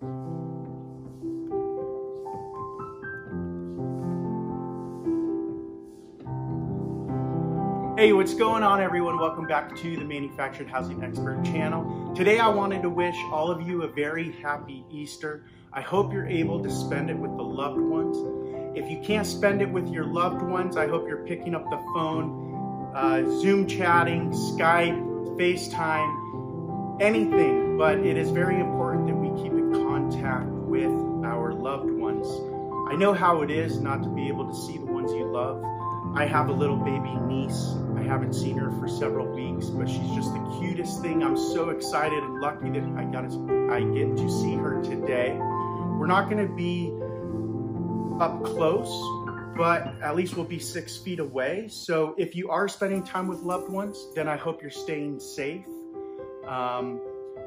Hey, what's going on everyone? Welcome back to the Manufactured Housing Expert channel. Today I wanted to wish all of you a very happy Easter. I hope you're able to spend it with the loved ones. If you can't spend it with your loved ones, I hope you're picking up the phone, uh, Zoom chatting, Skype, FaceTime, anything, but it is very important that with our loved ones. I know how it is not to be able to see the ones you love. I have a little baby niece. I haven't seen her for several weeks, but she's just the cutest thing. I'm so excited and lucky that I got I get to see her today. We're not going to be up close, but at least we'll be six feet away. So if you are spending time with loved ones, then I hope you're staying safe. Um,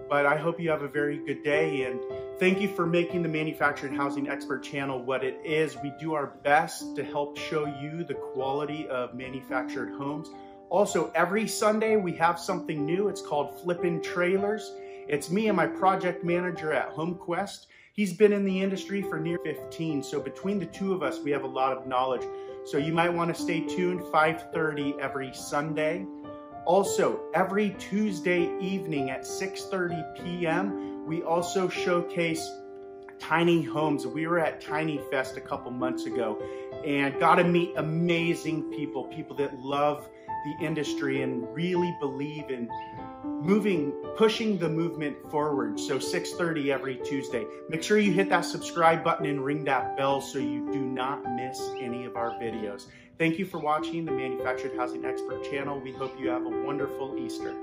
but I hope you have a very good day and thank you for making the Manufactured Housing Expert channel what it is. We do our best to help show you the quality of manufactured homes. Also, every Sunday we have something new. It's called Flippin' Trailers. It's me and my project manager at HomeQuest. He's been in the industry for near 15, so between the two of us, we have a lot of knowledge. So you might want to stay tuned 5.30 every Sunday. Also, every Tuesday evening at 6.30 p.m., we also showcase tiny homes. We were at Tiny Fest a couple months ago and got to meet amazing people, people that love the industry and really believe in moving, pushing the movement forward. So 6.30 every Tuesday. Make sure you hit that subscribe button and ring that bell so you do not miss any of our videos. Thank you for watching the Manufactured Housing Expert channel. We hope you have a wonderful Easter.